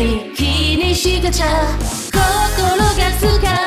り気にしてちゃ心が疲れ